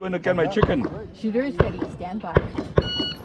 Going to get my chicken. Shooter ready. Stand by.